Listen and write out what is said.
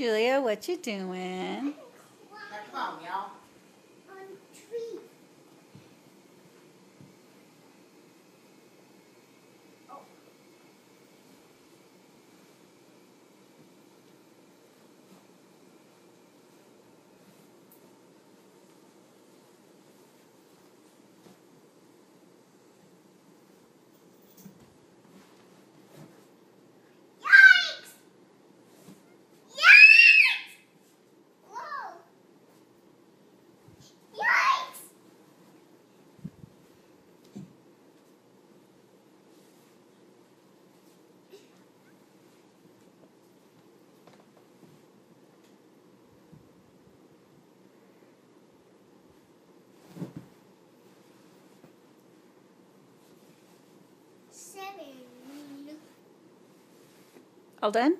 Julia, what you doing? All done?